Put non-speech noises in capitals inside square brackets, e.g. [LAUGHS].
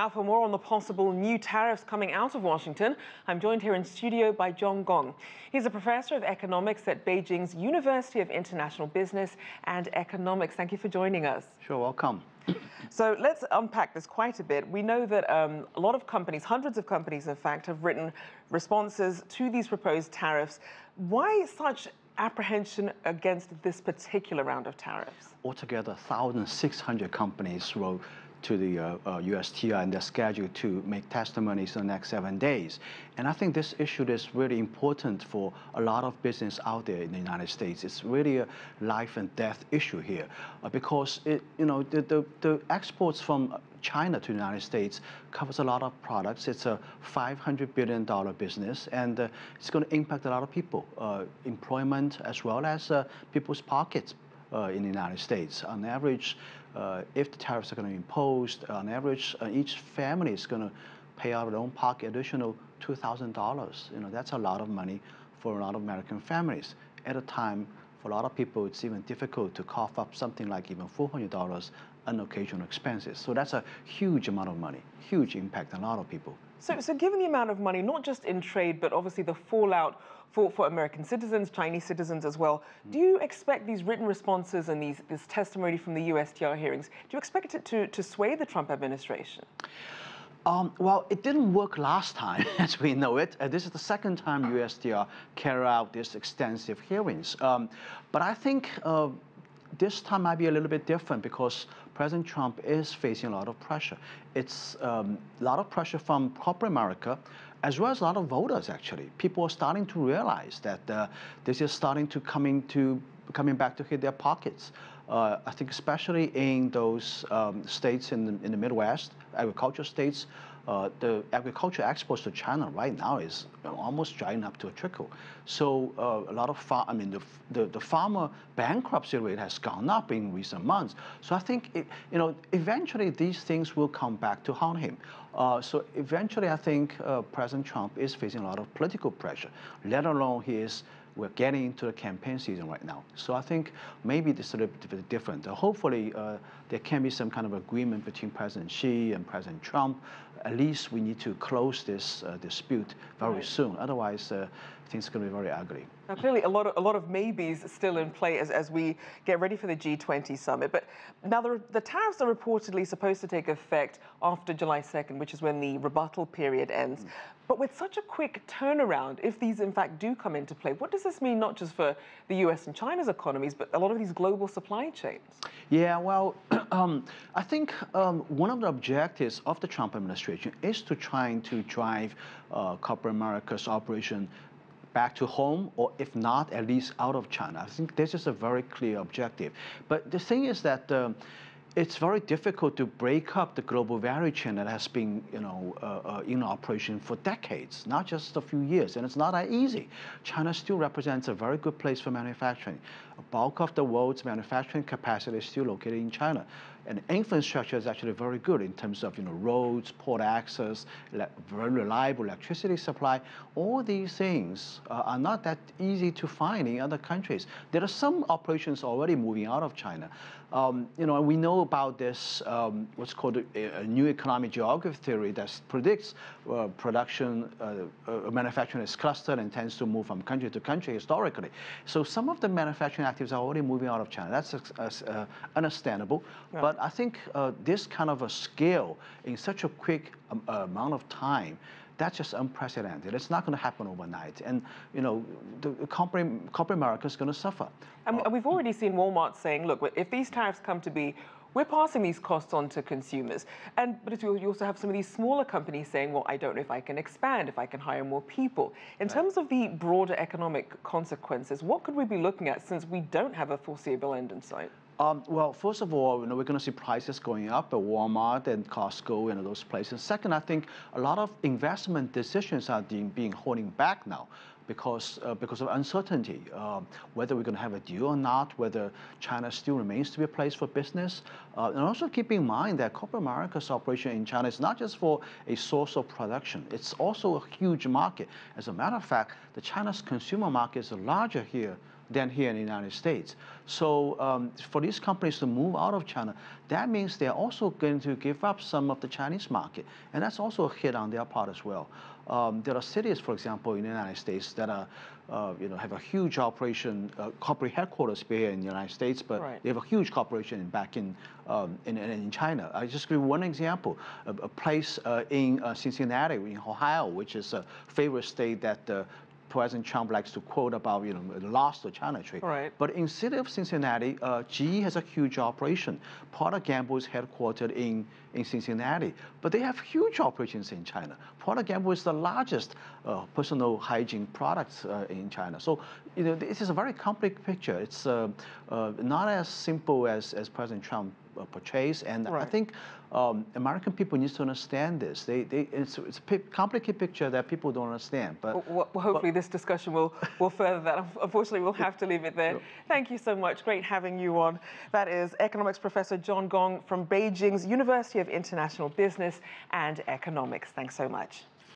Now, for more on the possible new tariffs coming out of Washington, I'm joined here in studio by John Gong. He's a professor of economics at Beijing's University of International Business and Economics. Thank you for joining us. Sure, welcome. So let's unpack this quite a bit. We know that um, a lot of companies, hundreds of companies, in fact, have written responses to these proposed tariffs. Why such apprehension against this particular round of tariffs? Altogether, 1,600 companies wrote to the uh, uh, and they're scheduled to make testimonies in the next seven days. And I think this issue is really important for a lot of business out there in the United States. It's really a life and death issue here uh, because it, you know, the, the, the exports from China to the United States covers a lot of products. It's a $500 billion business, and uh, it's going to impact a lot of people, uh, employment as well as uh, people's pockets in the United States. On average, uh, if the tariffs are going to be imposed, on average, uh, each family is going to pay out of their own pocket additional $2,000. You know, that's a lot of money for a lot of American families. At a time, for a lot of people, it's even difficult to cough up something like even $400 on occasional expenses. So that's a huge amount of money, huge impact on a lot of people. So, so given the amount of money, not just in trade, but obviously the fallout for, for American citizens, Chinese citizens as well, do you expect these written responses and these, this testimony from the USTR hearings, do you expect it to, to sway the Trump administration? Um, well, it didn't work last time, [LAUGHS] as we know it. Uh, this is the second time USTR carried out these extensive hearings. Um, but I think uh, this time might be a little bit different because President Trump is facing a lot of pressure. It's um, a lot of pressure from corporate America, as well as a lot of voters. Actually, people are starting to realize that uh, this is starting to come to coming back to hit their pockets. Uh, I think especially in those um, states in the, in the Midwest, agricultural states, uh, the agriculture exports to China right now is almost drying up to a trickle. So uh, a lot of far, I mean, the, the, the, farmer bankruptcy rate has gone up in recent months. So I think, it, you know, eventually these things will come back to haunt him. Uh, so eventually I think uh, President Trump is facing a lot of political pressure, let alone he is we're getting into the campaign season right now. So I think maybe this is a little bit different. Uh, hopefully, uh, there can be some kind of agreement between President Xi and President Trump. At least we need to close this uh, dispute very right. soon. Otherwise, uh, things are going to be very ugly. Now, clearly, a lot of a lot of maybes still in play as, as we get ready for the G20 summit. But now the, the tariffs are reportedly supposed to take effect after July 2nd, which is when the rebuttal period ends. Mm. But with such a quick turnaround, if these in fact do come into play, what does this mean not just for the US and China's economies, but a lot of these global supply chains? Yeah, well, [CLEARS THROAT] um, I think um, one of the objectives of the Trump administration is to trying to drive uh, corporate America's operation back to home, or if not, at least out of China. I think this is a very clear objective. But the thing is that um, it's very difficult to break up the global value chain that has been, you know, uh, uh, in operation for decades, not just a few years, and it's not that easy. China still represents a very good place for manufacturing. Bulk of the world's manufacturing capacity is still located in China and infrastructure is actually very good in terms of you know roads, port access, very reliable electricity supply. All these things uh, are not that easy to find in other countries. There are some operations already moving out of China. Um, you know, we know about this um, what's called a, a, new economic geography theory that predicts uh, production, uh, uh, manufacturing is clustered and tends to move from country to country historically. So some of the manufacturing activities are already moving out of China. That's uh, understandable, right. but I think uh, this kind of a scale in such a quick um, uh, amount of time, that's just unprecedented. It's not going to happen overnight. And, you know, the corporate, corporate America is going to suffer. And uh, we've already seen Walmart saying, look, if these tariffs come to be, we're passing these costs on to consumers. And but you also have some of these smaller companies saying, well, I don't know if I can expand, if I can hire more people. In right. terms of the broader economic consequences, what could we be looking at since we don't have a foreseeable end in sight? Um, well, first of all, you know, we're going to see prices going up at Walmart and Costco and those places. Second, I think a lot of investment decisions are being, being holding back now because, uh, because of uncertainty, uh, whether we're going to have a deal or not, whether China still remains to be a place for business. Uh, and also keep in mind that corporate America's operation in China is not just for a source of production, it's also a huge market. As a matter of fact, the China's consumer market is larger here than here in the United States. So um, for these companies to move out of China, that means they're also going to give up some of the Chinese market, and that's also a hit on their part as well. Um, there are cities, for example, in the United States that are, uh, you know, have a huge operation, uh, corporate headquarters here in the United States, but Right. they have a huge corporation back in um, in, in, in China. I just give you one example: a, a place uh, in uh, Cincinnati, in Ohio, which is a favorite state that. Uh, President Trump likes to quote about, you know, lost to China trade. Right. But in city of Cincinnati, uh, GE has a huge operation. Procter Gamble is headquartered in, in Cincinnati, but they have huge operations in China. Procter Gamble is the largest uh, personal hygiene products uh, in China. So, you know, this is a very complex picture. It's uh, uh, not as simple as, as President Trump uh, portrays, and I think um, American people need to understand this. They, they, it's, it's a complicated picture that people don't understand. But Well, well, hopefully, this discussion will, will further that. Unfortunately, we'll have to leave it there. Sure. Thank you so much. Great having you on. That is economics professor John Gong from Beijing's University of International Business and Economics. Thanks so much.